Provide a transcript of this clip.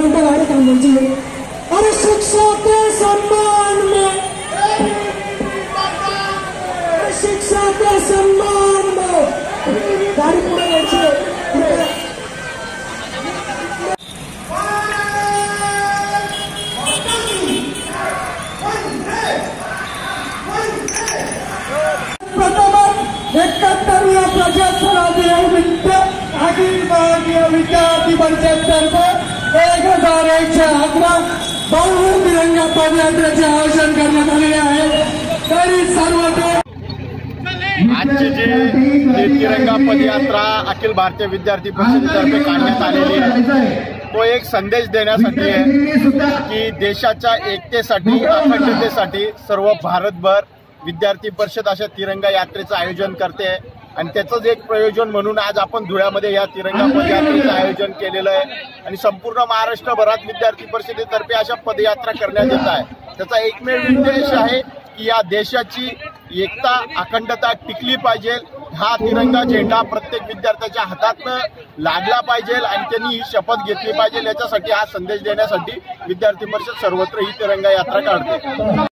Government गाड़ी काम बोलिए और शिक्षा के सम्मान में। शिक्षा के सम्मान में। गाड़ी पूरा बोलिए ಎಪ್ಪತ್ತನೆಯ ಪ್ರಜಾಪ್ರಭಾವದ ಆಗಿ ವಿದ್ಯಾರ್ಥಿ ಪರಿಷತ್ भारतीय विद्यार्थी परिषदतर्फे एक तिरंगा पदयात्रेचे आयोजन करण्यात आलेले आहे. तरी सर्व आजची जी जी तिरंगा पदयात्रा अखिल भारतीय विद्यार्थी परिषदेतर्फे काढण्यात आलेली आहे तो एक संदेश देण्यासाठी आहे की देशाच्या एकतेसाठी अखंडतेसाठी सर्व भारतभर विद्यार्थी परिषद अशा तिरंगा यात्रेचं आयोजन करते. आणि त्याचंच एक प्रयोजन म्हणून आज आपण धुळ्यामध्ये या तिरंगा पदयात्रेचं आयोजन केलेलं आहे. आणि संपूर्ण महाराष्ट्रभरात विद्यार्थी परिषदेतर्फे अशा पदयात्रा करण्यात येत आहे. त्याचा एकमेव उद्देश आहे की या देशाची एकता अखंडता टिकली पाहिजे. हा तिरंगा झेंडा प्रत्येक विद्यार्थ्याच्या हातातनं लागला पाहिजे आणि त्यांनी ही शपथ घेतली पाहिजे. याच्यासाठी हा संदेश देण्यासाठी विद्यार्थी परिषद सर्वत्र ही तिरंगा यात्रा काढते.